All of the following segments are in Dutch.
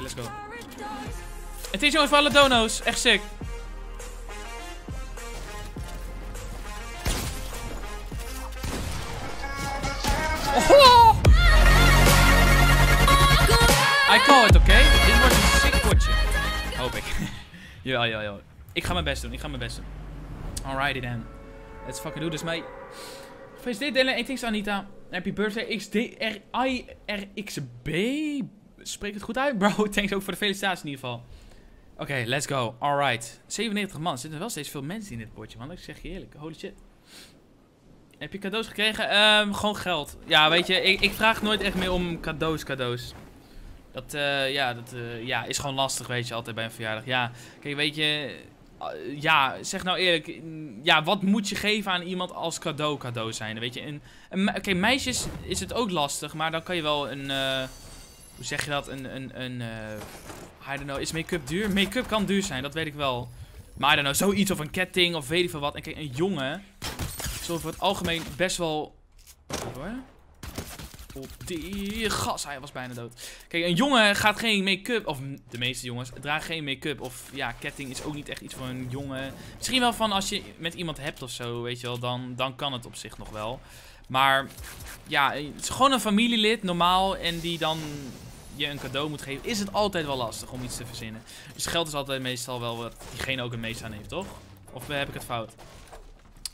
let's go. Het is jongens alle dono's. Echt sick. I call it, oké? Dit wordt een sick potje. Hoop ik. jawel, jawel, jawel. Ik ga mijn best doen, ik ga mijn best doen. Alrighty then. Let's fucking do this, mate. Gefeliciteerd Dylan, ik thanks Anita. Happy birthday XDRIRXB. Spreek het goed uit, bro? Thanks ook voor de felicitaties in ieder geval. Oké, let's go. Alright. 97 man. Er zitten wel steeds veel mensen in dit potje, man. Ik zeg je eerlijk. Holy shit. Heb je cadeaus gekregen? Ehm, gewoon geld. Ja, weet je, ik, ik vraag nooit echt meer om cadeaus, cadeaus. Dat, eh, ja, dat eh, ja, is gewoon lastig, weet je, altijd bij een verjaardag. Ja, kijk, weet je, uh, ja, zeg nou eerlijk, ja, wat moet je geven aan iemand als cadeau cadeau zijn? Weet je, en, en oké, meisjes is het ook lastig, maar dan kan je wel een, uh, hoe zeg je dat, een, een, een I don't know, is make-up duur? Make-up kan duur zijn, dat weet ik wel. Maar I don't know, zoiets of een ketting of weet ik veel wat. En kijk, een jongen, zo voor het algemeen best wel, hoor. Oh, die gas, hij was bijna dood. Kijk, een jongen gaat geen make-up, of de meeste jongens dragen geen make-up. Of ja, ketting is ook niet echt iets voor een jongen. Misschien wel van als je met iemand hebt of zo, weet je wel, dan, dan kan het op zich nog wel. Maar ja, het is gewoon een familielid, normaal, en die dan je een cadeau moet geven, is het altijd wel lastig om iets te verzinnen. Dus geld is altijd meestal wel wat diegene ook het meest aan heeft, toch? Of heb ik het fout?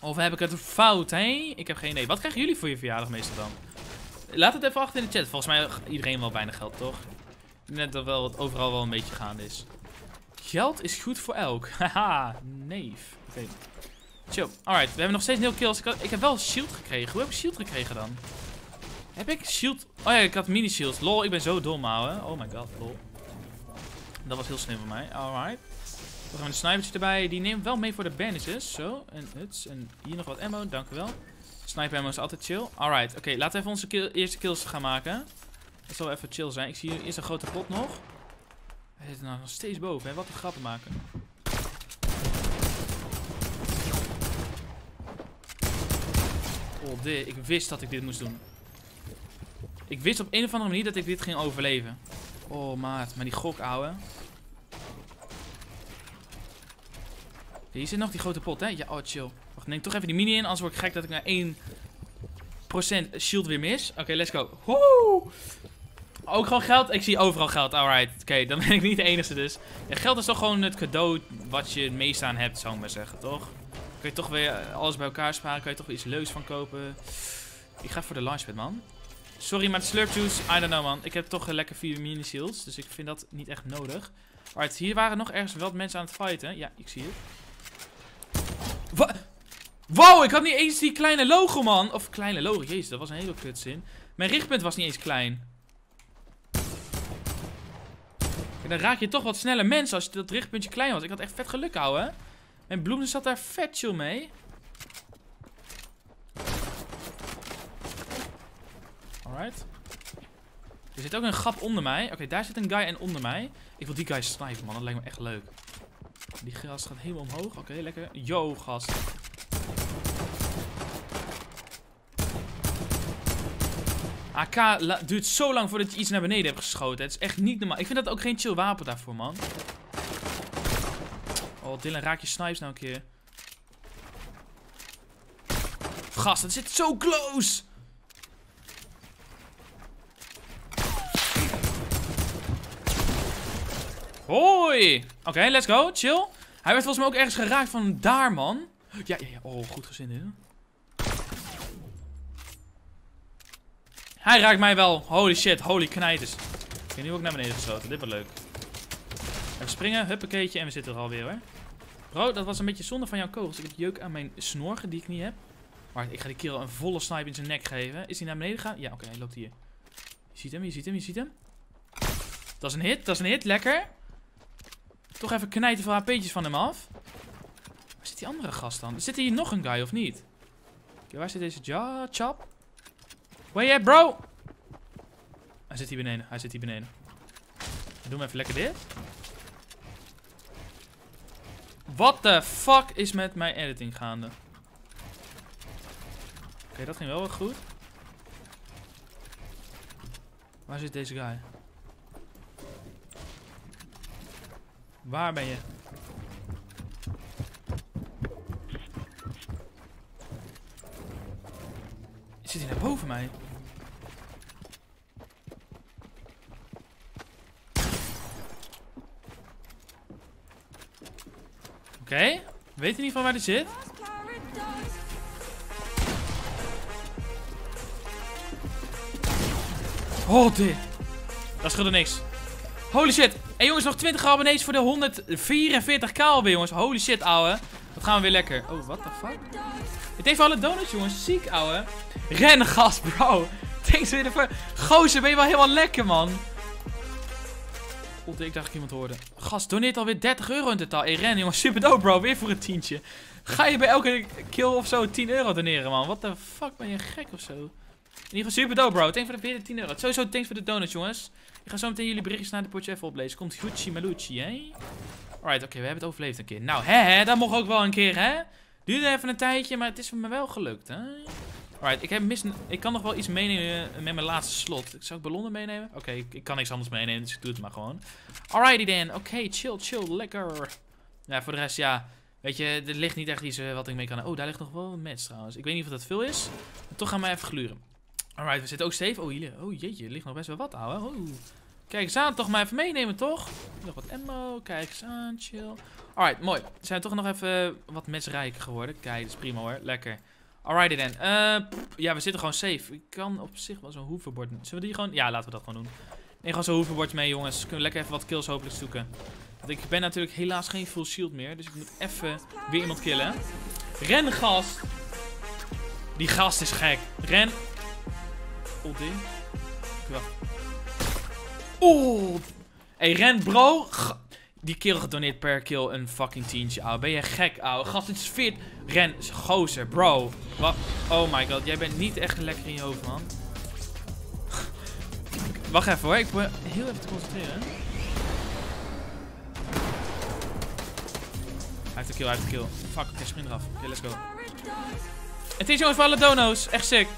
Of heb ik het fout, hé? Ik heb geen idee. Wat krijgen jullie voor je verjaardag meestal dan? Laat het even achter in de chat. Volgens mij iedereen wel bijna geld, toch? Net dat wel overal wel een beetje gaande is. Geld is goed voor elk. Haha, neef. Oké. Okay. Chill. Alright, we hebben nog steeds nul kills. Ik, heb wel shield gekregen. Hoe heb ik shield gekregen dan? Heb ik shield? Oh ja, ik had mini shield. Lol, ik ben zo dom, ouwe. Oh my god, lol. Dat was heel slim van mij. Alright. We gaan een snipertje erbij. Die neemt wel mee voor de bandages. Zo. En, huts. en hier nog wat ammo. Dank u wel. Sniper ammo is altijd chill. Alright, oké. Laten we even onze eerste kills gaan maken. Dat zal even chill zijn. Ik zie hier eerst een grote pot nog. Hij zit nou nog steeds boven, hè. Wat een grappen maken. Oh, dit. Ik wist dat ik dit moest doen. Ik wist op een of andere manier dat ik dit ging overleven. Oh, maat. Maar die gok, ouwe. Hier zit nog die grote pot, hè? Ja, oh, chill. Neem toch even die mini in, anders word ik gek dat ik naar 1% shield weer mis. Oké, let's go. Ook gewoon geld? Ik zie overal geld. Alright, oké, dan ben ik niet de enige dus. Ja, geld is toch gewoon het cadeau wat je het meest aan hebt, zou ik maar zeggen, toch? Kun je toch weer alles bij elkaar sparen, kan je toch weer iets leuks van kopen. Ik ga voor de launchpad, man. Sorry, maar de slurp juice, I don't know, man. Ik heb toch lekker vier mini shields, dus ik vind dat niet echt nodig. Alright, hier waren nog ergens wat mensen aan het fighten. Ja, ik zie het. Wat? Wow, ik had niet eens die kleine logo, man. Of kleine logo, jezus, dat was een hele kutzin. Mijn richtpunt was niet eens klein. En dan raak je toch wat sneller mensen als dat richtpuntje klein was. Ik had echt vet geluk, houden. Mijn bloemen zat daar vet chill mee. Alright. Er zit ook een gat onder mij. Oké, daar zit een guy en onder mij. Ik wil die guy snipen, man. Dat lijkt me echt leuk. Die gast gaat helemaal omhoog. Oké, lekker. Yo, gast. AK duurt zo lang voordat je iets naar beneden hebt geschoten. Het is echt niet normaal. Ik vind dat ook geen chill wapen daarvoor, man. Oh, Dylan, raak je snipes nou een keer. Gast, het zit zo close. Hoi. Oké, let's go. Chill. Hij werd volgens mij ook ergens geraakt van daar, man. Ja, ja, ja. Oh, goed gezin, hè. Hij raakt mij wel. Holy shit, holy knijters. Ik ben nu ook naar beneden geschoten. Dit wordt leuk. Even springen, huppakeetje en we zitten er alweer hoor. Bro, dat was een beetje zonde van jouw kogels. Ik heb jeuk aan mijn snor die ik niet heb. Maar ik ga die kerel een volle snipe in zijn nek geven. Is hij naar beneden gegaan? Ja, oké, hij loopt hier. Je ziet hem, je ziet hem, je ziet hem. Dat is een hit, dat is een hit. Lekker. Toch even knijten veel HP'tjes van hem af. Waar zit die andere gast dan? Zit hier nog een guy of niet? Okay, waar zit deze ja, chop? Where you bro? Hij zit hier beneden. Hij zit hier beneden. We doen even lekker dit. What the fuck is met mijn editing gaande? Oké, dat ging wel wat goed. Waar zit deze guy? Waar ben je? Zit hij naar boven mij? Oké, okay. weet in ieder geval waar hij zit. Oh, dit. Dat scheelde niks. Holy shit. En jongens, nog 20 abonnees voor de 144k alweer, jongens. Holy shit, ouwe. Dat gaan we weer lekker. Oh, what the fuck? Het heeft alle donuts, jongens. Ziek, ouwe. Rennen, gas, bro. Thanks weer voor. Gozer, ben je wel helemaal lekker, man. Ik dacht ik iemand hoorde. Gast, doneert alweer 30 euro in totaal. Hey, Ren, jongens, super dope, bro. Weer voor een tientje. Ga je bij elke kill of zo 10 euro doneren, man? What the fuck, ben je gek of zo? In ieder geval super dope, bro. Thanks voor de weer 10 euro. Sowieso thanks voor de donuts, jongens. Ik ga zo meteen jullie berichtjes naar de potje even oplezen. Komt Gucci Malucci, hè? Alright, oké, we hebben het overleefd een keer. Nou, hè, hè, dat mocht ook wel een keer, hè? Duurde even een tijdje, maar het is voor me wel gelukt, hè? Alright, ik, heb mis ik kan nog wel iets meenemen met mijn laatste slot. Zou ik ballonnen meenemen? Oké, ik, ik, kan niks anders meenemen, dus ik doe het maar gewoon. Alrighty dan. Oké, chill, chill, lekker. Ja, voor de rest, ja. Weet je, er ligt niet echt iets uh, wat ik mee kan... Oh, daar ligt nog wel een match trouwens. Ik weet niet of dat veel is. Toch gaan we even gluren. Alright, we zitten ook safe. Oh. Oh, jeetje. Er ligt nog best wel wat, ouwe. Oh. Kijk eens aan. Toch maar even meenemen, toch? Nog wat ammo. Kijk eens aan. Chill. Alright, mooi. We zijn toch nog even wat matchrijker geworden. Kijk, dat is prima hoor. Lekker. Alrighty dan. Uh, ja, we zitten gewoon safe. Ik kan op zich wel zo'n hoeverbord... Zullen we die gewoon... Ja, laten we dat gewoon doen. Nee, gewoon zo'n hoeverbord mee, jongens. Kunnen we lekker even wat kills hopelijk zoeken. Want ik ben natuurlijk helaas geen full shield meer. Dus ik moet even weer iemand killen. Ren, gast. Die gast is gek. Ren. Oh. Wacht. Oeh. Hey, Ren, bro. Die kill gedoneerd per kill een fucking tientje, ouwe. Ben je gek, ouwe? Gast, het is fit. Ren, gozer, bro. Wat? Oh my god, jij bent niet echt lekker in je hoofd, man. Wacht even hoor, ik moet heel even te concentreren. Hij heeft een kill, hij heeft een kill. Fuck, oké, okay, spring eraf. Oké, let's go. Het is jongens voor alle dono's. Echt sick.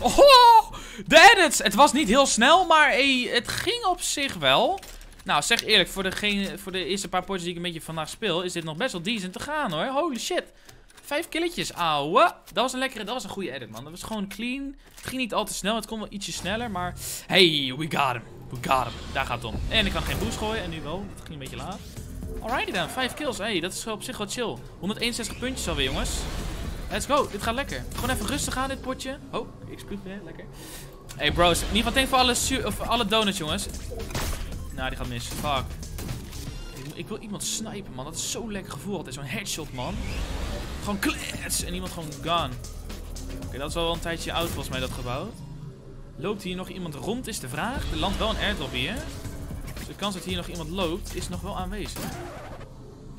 Oh, de edits. Het was niet heel snel, maar hey, het ging op zich wel. Nou, zeg eerlijk, voor, degene, voor de eerste paar potjes die ik een beetje vandaag speel, is dit nog best wel decent te gaan hoor. Holy shit. Vijf killetjes, ouwe. Dat was een lekkere, dat was een goede edit man. Dat was gewoon clean. Het ging niet al te snel, het kon wel ietsje sneller, maar... Hey, we got him. We got him. Daar gaat het om. En ik kan geen boost gooien, en nu wel. Dat ging een beetje laat. Alrighty dan, vijf kills. Hey, dat is op zich wel chill. 161 puntjes alweer, jongens. Let's go. Dit gaat lekker. Gewoon even rustig aan, dit potje. Oh, ik spuug weer. Lekker. Hey bros, in ieder geval voor alle, of alle donuts, jongens. Nou, die gaat mis. Fuck. Ik, ik, wil iemand snipen, man. Dat is zo'n lekker gevoel altijd. Zo'n headshot, man. Gewoon klets. En iemand gewoon gone. Oké, dat is wel een tijdje oud volgens mij, dat gebouw. Loopt hier nog iemand rond, is de vraag. Er landt wel een airdrop hier. Dus de kans dat hier nog iemand loopt, is nog wel aanwezig.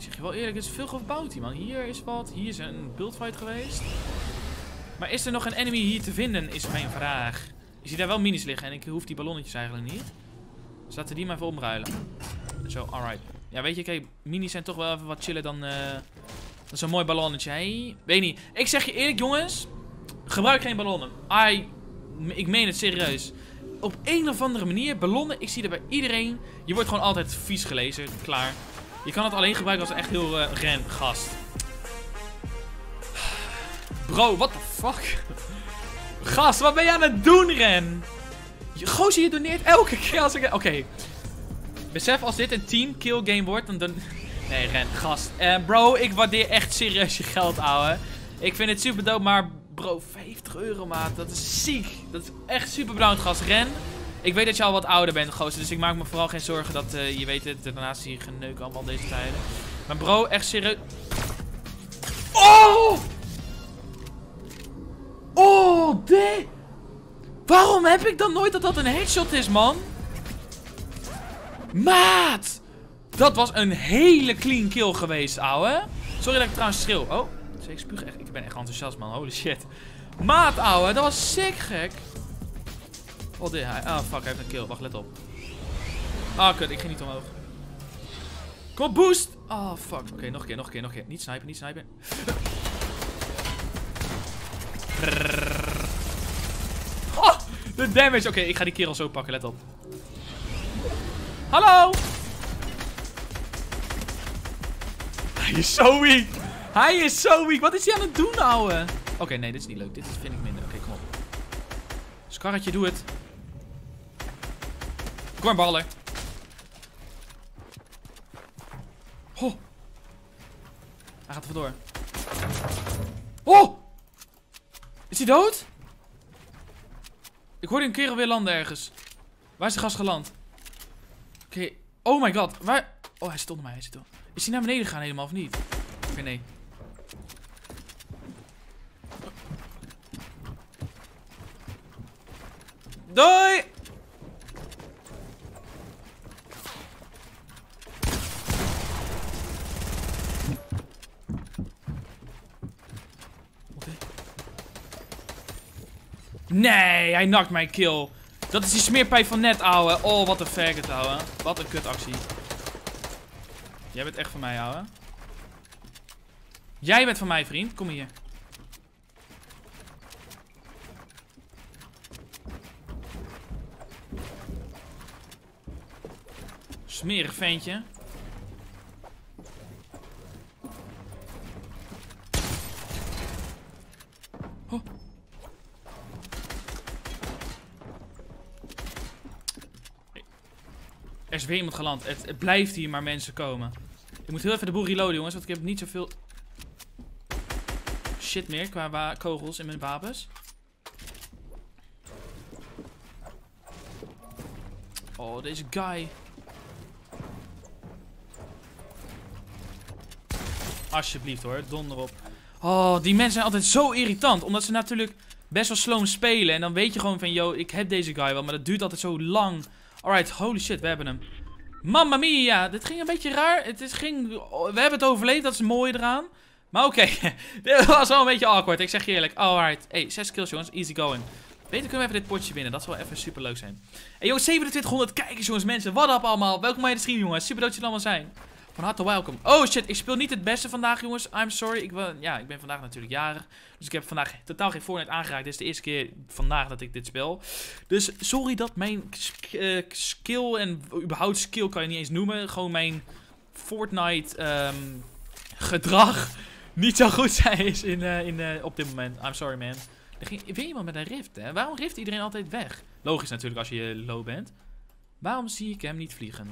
Ik zeg je wel eerlijk, er is veel gebouwd hier, man. Hier is wat. Hier is een buildfight geweest. Maar is er nog een enemy hier te vinden, is mijn vraag. Je ziet daar wel minis liggen en ik hoef die ballonnetjes eigenlijk niet. Dus laten die maar even omruilen. Zo, alright. Ja, weet je, kijk, minis zijn toch wel even wat chiller dan, uh, dan zo'n mooi ballonnetje. Hey, weet niet. Ik zeg je eerlijk, jongens. Gebruik geen ballonnen. I, ik meen het serieus. Op een of andere manier, ballonnen, ik zie dat bij iedereen. Je wordt gewoon altijd vies gelezen. Klaar. Je kan het alleen gebruiken als echt heel uh, ren gast. Bro, what the fuck? Gast, wat ben je aan het doen, Ren? Gozer, je doneert elke keer als ik... Oké. Besef, als dit een team kill game wordt, dan... dan... Nee, Ren, gast. Uh, bro, ik waardeer echt serieus je geld, ouwe. Ik vind het super dope, maar... Bro, 50 euro, maat. Dat is ziek. Dat is echt super bedankt, gast. Ren, ik weet dat je al wat ouder bent, gozer. Dus ik maak me vooral geen zorgen dat uh, je weet het. Daarnaast zie je geneuk allemaal deze tijden. Maar bro, echt serieus. Oh! Oh, de. Waarom heb ik dan nooit dat dat een headshot is, man? Maat! Dat was een hele clean kill geweest, ouwe. Sorry dat ik trouwens schreeuw. Oh, ik spuug echt. Ik ben echt enthousiast, man. Holy shit. Maat, ouwe. Dat was sick gek. Oh, dit hij. Ah, fuck. Hij heeft een kill. Wacht, let op. Ah, kut. Ik ging niet omhoog. Kom boost. Oh, fuck. Oké, nog een keer, nog een keer, nog een keer. Niet snipen, niet snipen. Oh! De damage. Oké, ik ga die kerel zo pakken. Let op. Hallo! Hij is zo weak. Hij is zo weak. Wat is hij aan het doen, ouwe? Oké, nee, dit is niet leuk. Dit vind ik minder. Oké, kom op. Scarretje, doe het. Kom maar, baller. Oh. Hij gaat er vandoor. Oh! Is hij dood? Ik hoorde een kerel weer landen ergens. Waar is de gast geland? Oké. Oh my god. Waar? Oh, hij zit onder mij. Hij zit onder. Is hij naar beneden gegaan helemaal of niet? Oké, nee. Doei! Nee, hij nakt mijn kill. Dat is die smeerpijp van net, ouwe. Oh, wat een faggot, ouwe. Wat een kutactie. Jij bent echt van mij, ouwe. Jij bent van mij, vriend. Kom hier. Smerig ventje. Iemand geland. Het, blijft hier maar mensen komen. Ik moet heel even de boel reloaden, jongens. Want ik heb niet zoveel shit meer qua kogels in mijn wapens. Oh, deze guy. Alsjeblieft hoor, donder op. Oh, die mensen zijn altijd zo irritant. Omdat ze natuurlijk best wel slow spelen. En dan weet je gewoon van, yo, ik heb deze guy wel. Maar dat duurt altijd zo lang. Alright, holy shit, we hebben hem. Mamma mia, dit ging een beetje raar. Het is, ging, we hebben het overleefd, dat is mooi eraan. Maar oké, dit was wel een beetje awkward, ik zeg je eerlijk. Alright, hey, 6 kills jongens, easy going. Beter kunnen we even dit potje winnen, dat zal even super leuk zijn. Hey jongens, 2700 kijkers jongens, mensen, wat up allemaal. Welkom bij de stream jongens, super dat jullie allemaal zijn. Van harte welkom. Oh shit, ik speel niet het beste vandaag jongens, I'm sorry. Ik, ja, ik ben vandaag natuurlijk jarig. Dus ik heb vandaag totaal geen Fortnite aangeraakt. Dit is de eerste keer vandaag dat ik dit speel. Dus sorry dat mijn uh, skill en überhaupt skill kan je niet eens noemen. Gewoon mijn Fortnite um, gedrag niet zo goed zijn is in, uh, in, uh, op dit moment. I'm sorry man. Er ging iemand met een rift hè. Waarom rift iedereen altijd weg? Logisch natuurlijk als je low bent. Waarom zie ik hem niet vliegen?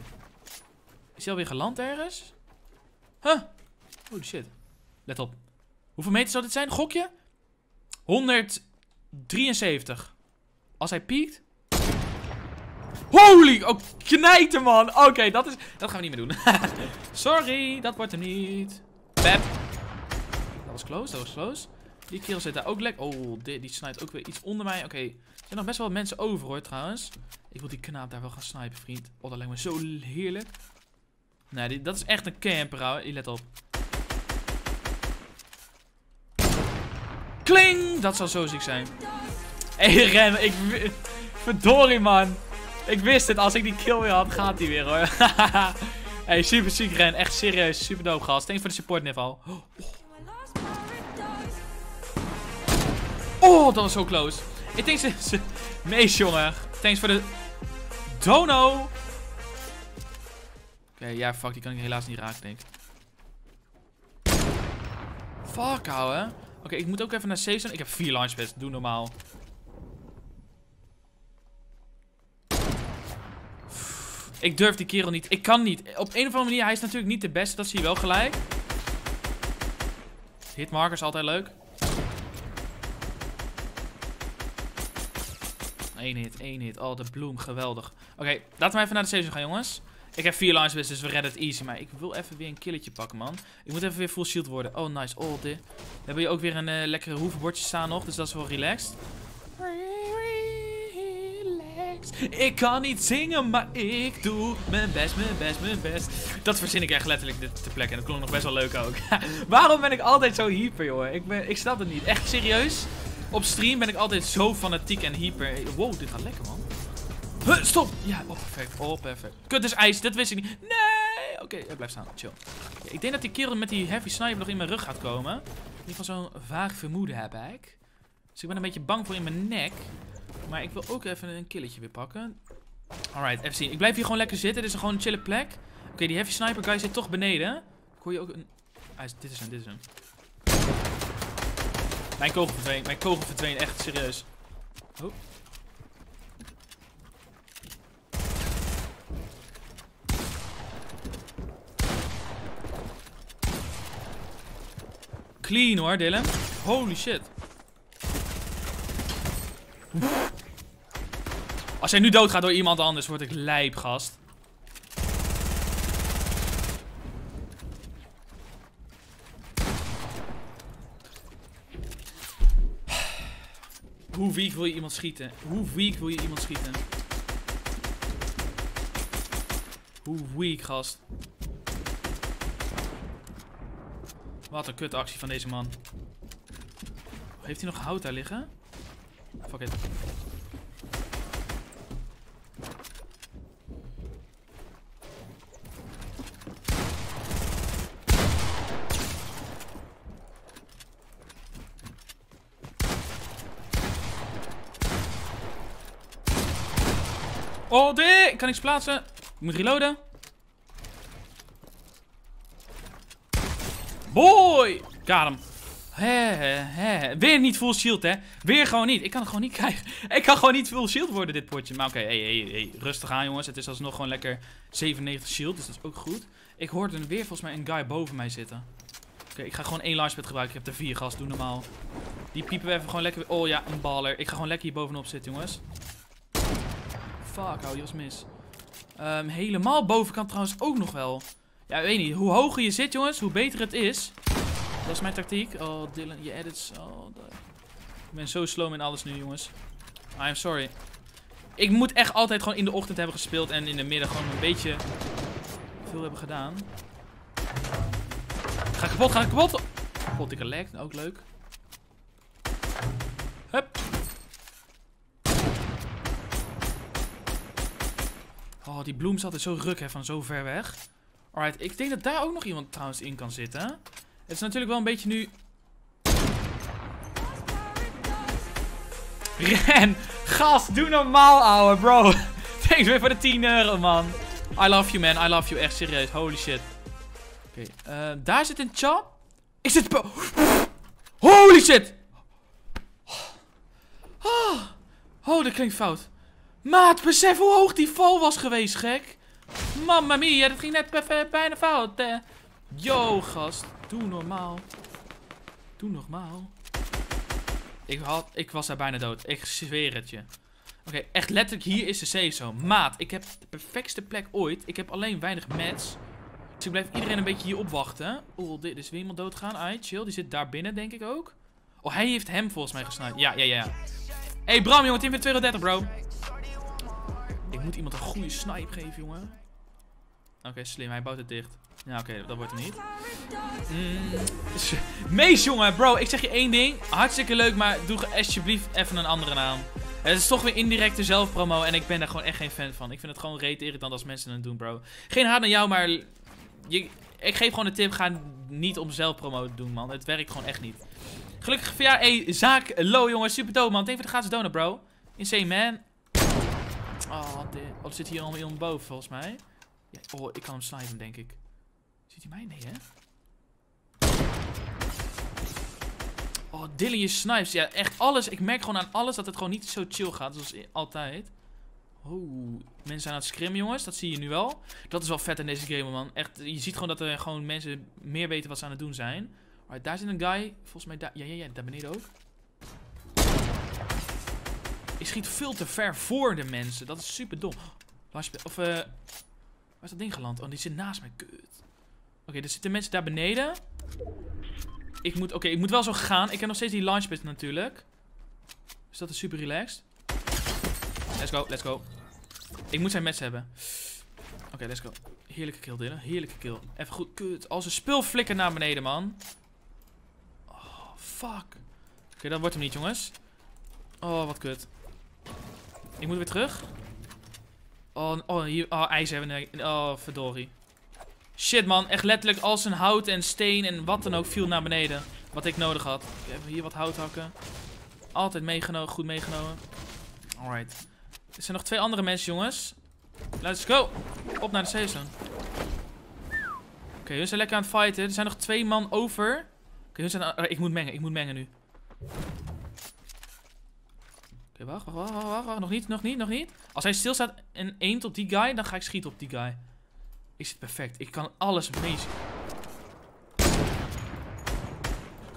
Is hij alweer geland ergens? Huh? Holy shit. Let op. Hoeveel meter zou dit zijn? Gokje? 173. Als hij piekt. Holy! Oh, knijten man! Oké, dat is... Dat gaan we niet meer doen. Sorry, dat wordt hem niet. Pep. Dat was close, dat was close. Die kill zit daar ook lekker. Oh, die, die snijdt ook weer iets onder mij. Oké, er zijn nog best wel mensen over hoor trouwens. Ik wil die knaap daar wel gaan snipen, vriend. Oh, dat lijkt me zo heerlijk. Nee, die, dat is echt een camper, hoor. Let op. Kling! Dat zou zo ziek zijn. Hé, hey, Ren, ik... Verdorie, man. Ik wist het. Als ik die kill weer had, gaat hij weer, hoor. hey, super ziek, Ren. Echt serieus. Super dope, gast. Thanks voor de support, Nival. Oh, oh, dat was zo close. Ik denk ze... Mees, jongen. Thanks voor de... Dono. Oké, ja, fuck. Die kan ik helaas niet raken, denk ik. Fuck, ouwe. Oké, ik moet ook even naar safe zijn. Ik heb vier launchpads. Doe normaal. Ik durf die kerel niet. Ik kan niet. Op een of andere manier, hij is natuurlijk niet de beste. Dat zie je wel gelijk. Hitmarkers, altijd leuk. Eén hit, één hit. Oh, de bloem, geweldig. Oké, laten we even naar de station gaan, jongens. Ik heb vier launchpads, dus we redden het easy. Maar ik wil even weer een killetje pakken, man. Ik moet even weer full shield worden. Oh, nice. Oh, dit. We hebben hier ook weer een uh, lekkere hoevenbordje staan nog. Dus dat is wel relaxed. Ik kan niet zingen, maar ik doe mijn best, mijn best, mijn best. Dat verzin ik echt letterlijk dit te. En dat klonk nog best wel leuk ook. Waarom ben ik altijd zo hyper, joh? Ik, ben, ik snap het niet. Echt serieus. Op stream ben ik altijd zo fanatiek en hyper. Wow, dit gaat lekker, man. Huh, stop! Ja, oh perfect. Oh perfect. Kut, is ijs. Dat wist ik niet. Nee! Oké, okay, blijf staan. Chill. Ik denk dat die kerel met die heavy sniper nog in mijn rug gaat komen. In ieder geval zo'n vaag vermoeden heb ik. Dus ik ben een beetje bang voor in mijn nek. Maar ik wil ook even een killetje weer pakken. Alright, even zien. Ik blijf hier gewoon lekker zitten. Dit is gewoon een chille plek. Oké, die heavy sniper guy zit toch beneden. Ik hoor je ook een... Ah, dit is hem, dit is hem. Mijn kogel verdween. Mijn kogel verdween. Echt serieus. Oh. Clean hoor, Dylan. Holy shit. Als hij nu doodgaat door iemand anders, word ik lijp, gast. Hoe weak wil je iemand schieten? Hoe weak wil je iemand schieten? Hoe weak, gast. Wat een kutactie van deze man. Heeft hij nog hout daar liggen? Fuck it. Oh, dit! Kan ik ze plaatsen? Ik moet reloaden. Got hem. He, he. Weer niet full shield, hè? Weer gewoon niet. Ik kan het gewoon niet krijgen. Ik kan gewoon niet full shield worden, dit potje. Maar oké, okay, hey, hey, rustig aan, jongens. Het is alsnog gewoon lekker 97 shield, dus dat is ook goed. Ik hoorde weer volgens mij een guy boven mij zitten. Oké, ik ga gewoon één launchpad gebruiken. Ik heb er vier gas, doe normaal. Die piepen we even gewoon lekker... Oh ja, een baller. Ik ga gewoon lekker hier bovenop zitten, jongens. Fuck, hou, die was mis. Um, helemaal bovenkant trouwens ook nog wel. Ja, ik weet niet. Hoe hoger je zit, jongens, hoe beter het is. Dat is mijn tactiek. Oh, Dylan, je edits. Oh, ik ben zo slow in alles nu, jongens. I'm sorry. Ik moet echt altijd gewoon in de ochtend hebben gespeeld en in de middag gewoon een beetje veel hebben gedaan. Ga kapot, ga kapot. God, ik lek, ook leuk. Hup. Oh, die bloem zat er zo ruk hè, van zo ver weg. Alright, ik denk dat daar ook nog iemand trouwens in kan zitten. Het is natuurlijk wel een beetje nu... Ren! Gast, doe normaal, ouwe, bro. Thanks weer voor de 10 euro, man. I love you, man. I love you. Echt serieus. Holy shit. Oké, uh, daar zit een chop. Ik zit... Holy shit! Oh, oh, dat klinkt fout. Maat, besef hoe hoog die val was geweest, gek. Mamma mia, dat ging net bijna fout. Eh. Yo, gast. Doe normaal. Doe normaal. Ik, had, ik was daar bijna dood. Ik zweer het je. Oké, echt letterlijk hier is de safe zone. Maat, ik heb de perfectste plek ooit. Ik heb alleen weinig mats. Dus ik blijf iedereen een beetje hier opwachten. Oh, dit is weer iemand doodgaan. Ai, chill. Die zit daar binnen, denk ik ook. Oh, hij heeft hem volgens mij gesniped. Ja, ja, ja. hey, Bram, jongen. Team 230, bro. Ik moet iemand een goede snipe geven, jongen. Oké, slim. Hij bouwt het dicht. Ja, oké, dat wordt er niet. Mm. Mees, jongen, bro. Ik zeg je één ding. Hartstikke leuk, maar doe alsjeblieft even een andere naam. Het is toch weer indirecte zelfpromo en ik ben daar gewoon echt geen fan van. Ik vind het gewoon reet irritant als mensen het doen, bro. Geen haat naar jou, maar ik geef gewoon de tip, ga niet om zelfpromo te doen, man. Het werkt gewoon echt niet. Gelukkig jou, hey, zaak, low, jongen. Super dope, man. Voor de gratis donor, bro. Insane, man. Oh, dit. Oh, zit hier al iemand boven, volgens mij. Oh, ik kan hem snipen, denk ik. Ziet hij mij? Nee, hè? Oh, Dylan, je snipes. Ja, echt alles. Ik merk gewoon aan alles dat het gewoon niet zo chill gaat, zoals altijd. Oh, mensen zijn aan het scrimmen, jongens. Dat zie je nu wel. Dat is wel vet in deze game, man. Echt, je ziet gewoon dat er gewoon mensen meer weten wat ze aan het doen zijn. Alright, daar zit een guy. Volgens mij daar... Ja, ja, ja. Daar beneden ook. Ik schiet veel te ver voor de mensen. Dat is super dom. Of, eh... waar is dat ding geland? Oh, die zit naast mij. Kut. Oké, er zitten mensen daar beneden. Ik moet... Oké, ik moet wel zo gaan. Ik heb nog steeds die launchpad natuurlijk. Dus dat is super relaxed. Let's go, let's go. Ik moet zijn match hebben. Oké, let's go. Heerlijke kill, Dylan. Heerlijke kill. Even goed. Kut. Als een spul flikker naar beneden, man. Oh, fuck. Oké, dat wordt hem niet, jongens. Oh, wat kut. Ik moet weer terug. Oh, oh, hier, oh ijs hebben we. Oh, verdorie. Shit, man. Echt letterlijk als een hout en steen en wat dan ook viel naar beneden. Wat ik nodig had. Even hier wat hout hakken. Altijd meegenomen, goed meegenomen. Alright. Er zijn nog twee andere mensen, jongens. Let's go. Op naar de station. Oké, hun zijn lekker aan het fighten. Er zijn nog twee man over. Oké, hun zijn... oh, ik moet mengen, ik moet mengen nu. Oké, wacht, wacht, wacht, wacht, wacht, wacht. Nog niet, nog niet, nog niet. Als hij stilstaat en aimt op die guy, dan ga ik schieten op die guy. Ik zit perfect. Ik kan alles mee.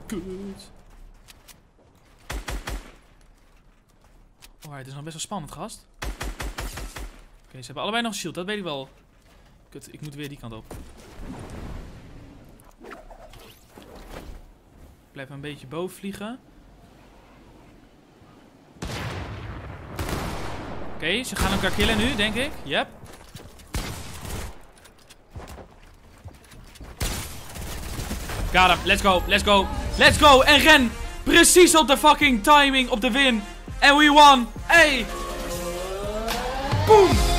Kut. Oh, het is nog best wel spannend, gast. Oké, ze hebben allebei nog shield, dat weet ik wel. Kut, ik moet weer die kant op. Ik blijf een beetje boven vliegen. Oké, ze gaan elkaar killen nu, denk ik. Yep. Got. Let's go. Let's go. Let's go. En ren. Precies op de fucking timing. Op de win. En we won. Hey. Boom.